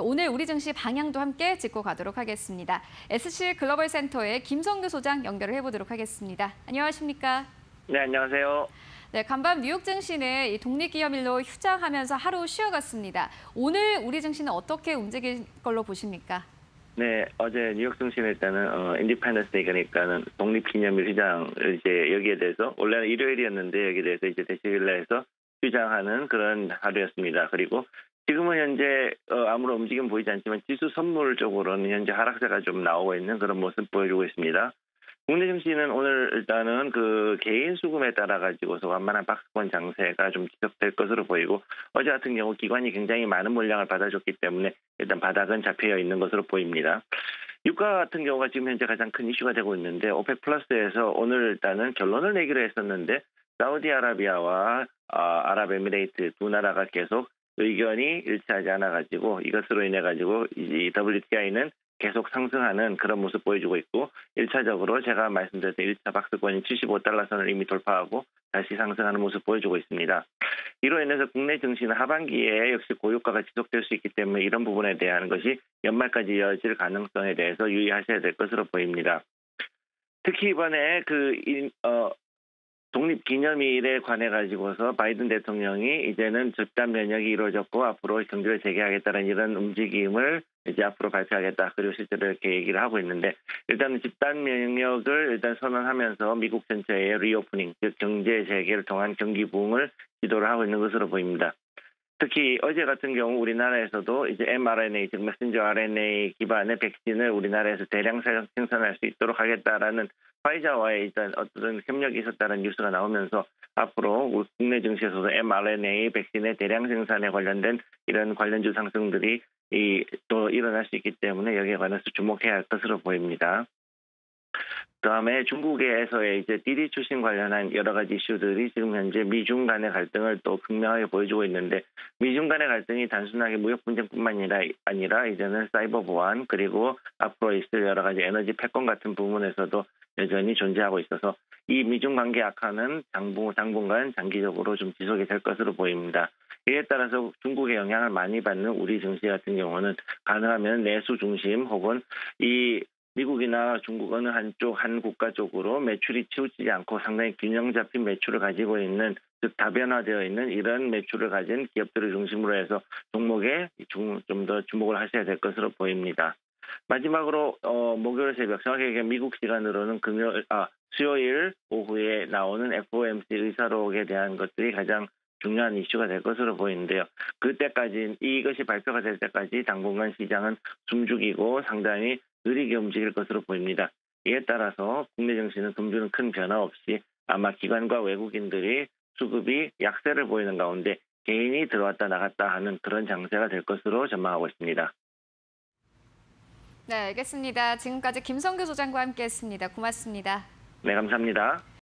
오늘 우리 증시 방향도 함께 짚고 가도록 하겠습니다. SC 글로벌 센터의 김성규 소장 연결을 해보도록 하겠습니다. 안녕하십니까? 네, 안녕하세요. 네, 간밤 뉴욕 증시는 이 독립기념일로 휴장하면서 하루 쉬어갔습니다. 오늘 우리 증시는 어떻게 움직일 걸로 보십니까? 네, 어제 뉴욕 증시는 일단은 어, Independence Day 그러니까는 독립기념일 휴장을 이제 여기에 대해서 원래는 일요일이었는데 여기에 대해서 이제 대체일로 해서 휴장하는 그런 하루였습니다. 그리고 지금은 현재 어, 아무런 움직임 보이지 않지만 지수 선물 쪽으로는 현재 하락세가 좀 나오고 있는 그런 모습 보여주고 있습니다. 국내 증시는 오늘 일단은 그 개인 수급에 따라 가지고서 완만한 박스권 장세가 좀 지속될 것으로 보이고 어제 같은 경우 기관이 굉장히 많은 물량을 받아줬기 때문에 일단 바닥은 잡혀 있는 것으로 보입니다. 유가 같은 경우가 지금 현재 가장 큰 이슈가 되고 있는데 오펙 플러스에서 오늘 일단은 결론을 내기로 했었는데 사우디아라비아와 아, 아랍에미레이트 두 나라가 계속 의견이 일치하지 않아 가지고 이것으로 인해 가지고 이 WTI는 계속 상승하는 그런 모습 보여주고 있고 1차적으로 제가 말씀드렸던 1차 박스권인 75달러 선을 이미 돌파하고 다시 상승하는 모습 보여주고 있습니다. 이로 인해서 국내 증시는 하반기에 역시 고유가가 지속될 수 있기 때문에 이런 부분에 대한 것이 연말까지 이어질 가능성에 대해서 유의하셔야 될 것으로 보입니다. 특히 이번에 그 어, 독립기념일에 관해 가지고서 바이든 대통령이 이제는 집단 면역이 이루어졌고 앞으로 경제를 재개하겠다는 이런 움직임을 이제 앞으로 발표하겠다 그리고 실제로 이렇게 얘기를 하고 있는데 일단은 집단 면역을 일단 선언하면서 미국 전체의 reopening 즉 경제 재개를 통한 경기 부흥을 기도를 하고 있는 것으로 보입니다. 특히 어제 같은 경우 우리나라에서도 이제 mRNA 즉 messenger RNA 기반의 백신을 우리나라에서 대량 생산할 수 있도록 하겠다라는 화이자와의 일단 어떤 협력이 있었다는 뉴스가 나오면서 앞으로 국내 증시에서도 mRNA 백신의 대량 생산에 관련된 이런 관련주 상승들이 또 일어날 수 있기 때문에 여기에 관해서 주목해야 할 것으로 보입니다. 그다음에 중국에서의 이제 디디 출신 관련한 여러 가지 이슈들이 지금 현재 미중 간의 갈등을 또 극명하게 보여주고 있는데 미중 간의 갈등이 단순하게 무역 분쟁뿐만 아니라, 이제는 사이버 보안 그리고 앞으로 있을 여러 가지 에너지 패권 같은 부분에서도 여전히 존재하고 있어서 이 미중 관계 악화는 당분, 당분간 장기적으로 좀 지속이 될 것으로 보입니다. 이에 따라서 중국의 영향을 많이 받는 우리 증시 같은 경우는 가능하면 내수 중심 혹은 이 미국이나 중국 어느 한쪽 한 국가 쪽으로 매출이 치우치지 않고 상당히 균형 잡힌 매출을 가지고 있는 즉 다변화되어 있는 이런 매출을 가진 기업들을 중심으로 해서 종목에 좀 더 주목을 하셔야 될 것으로 보입니다. 마지막으로 어, 목요일 새벽 정확하게 미국 시간으로는 금요일 아 수요일 오후에 나오는 FOMC 의사록에 대한 것들이 가장 중요한 이슈가 될 것으로 보이는데요. 그때까지 이것이 발표가 될 때까지 당분간 시장은 숨죽이고 상당히 느리게 움직일 것으로 보입니다. 이에 따라서 국내 증시는 금주는 큰 변화 없이 아마 기관과 외국인들이 수급이 약세를 보이는 가운데 개인이 들어왔다 나갔다 하는 그런 장세가 될 것으로 전망하고 있습니다. 네, 알겠습니다. 지금까지 김성규 소장과 함께했습니다. 고맙습니다. 네, 감사합니다.